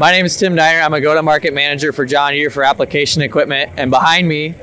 My name is Tim Deinert. I'm a go-to-market manager for John Deere for application equipment. And behind me,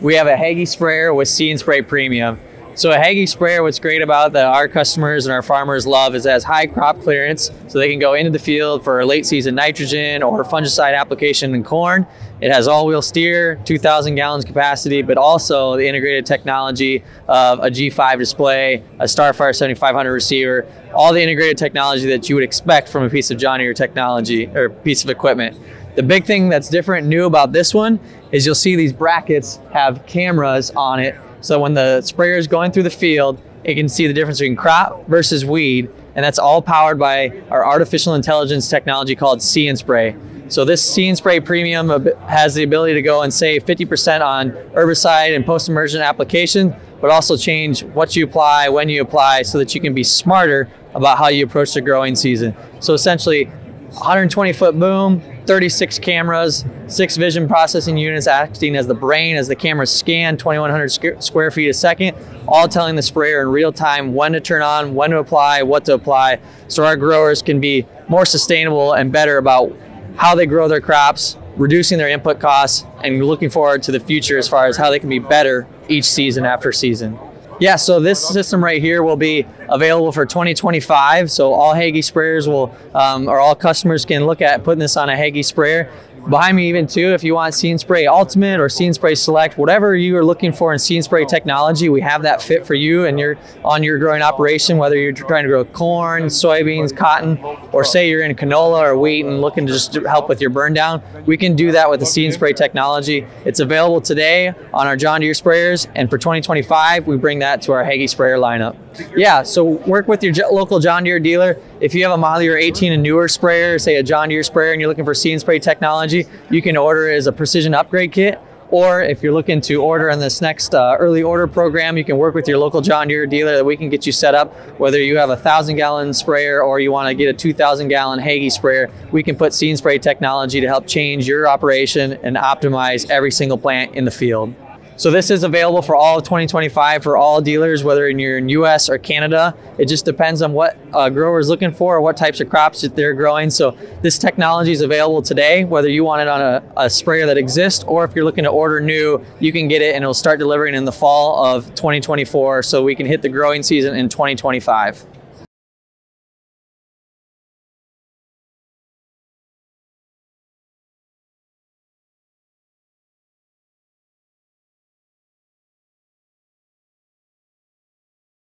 we have a Hagie sprayer with See and Spray Premium. So a Hagie sprayer, what's great about that our customers and our farmers love is it has high crop clearance, so they can go into the field for late season nitrogen or fungicide application in corn. It has all-wheel steer, 2,000 gallons capacity, but also the integrated technology of a G5 display, a Starfire 7500 receiver, all the integrated technology that you would expect from a piece of John Deere technology or piece of equipment. The big thing that's different new about this one is you'll see these brackets have cameras on it so when the sprayer is going through the field, it can see the difference between crop versus weed, and that's all powered by our artificial intelligence technology called See and Spray. So this See and Spray Premium has the ability to go and save 50% on herbicide and post-emergent application, but also change what you apply, when you apply, so that you can be smarter about how you approach the growing season. So essentially, 120 foot boom, 36 cameras, six vision processing units acting as the brain as the cameras scan 2,100 square feet a second, all telling the sprayer in real time when to turn on, when to apply, what to apply, so our growers can be more sustainable and better about how they grow their crops, reducing their input costs, and looking forward to the future as far as how they can be better each season after season. Yeah, so this system right here will be available for 2025. So all Hagie sprayers will, um, or all customers can look at putting this on a Hagie sprayer behind me even too if you want See and Spray Ultimate or See and Spray Select, whatever you are looking for in See and Spray technology, we have that fit for you and you're on your growing operation, whether you're trying to grow corn, soybeans, cotton, or say you're in canola or wheat and looking to just help with your burn down, we can do that with the See and Spray technology. It's available today on our John Deere sprayers, and for 2025, we bring that to our Hagie sprayer lineup. Yeah, so work with your local John Deere dealer. If you have a model year 18 and newer sprayer, say a John Deere sprayer, and you're looking for See and Spray technology, you can order it as a precision upgrade kit. Or if you're looking to order in this next uh, early order program, you can work with your local John Deere dealer that we can get you set up. Whether you have a thousand gallon sprayer or you want to get a 2,000 gallon Hagie sprayer, we can put See and Spray technology to help change your operation and optimize every single plant in the field. So this is available for all of 2025 for all dealers, whether you're in the US or Canada. It just depends on what a grower is looking for or what types of crops that they're growing. So this technology is available today, whether you want it on a, a sprayer that exists or if you're looking to order new, you can get it and it'll start delivering in the fall of 2024 so we can hit the growing season in 2025.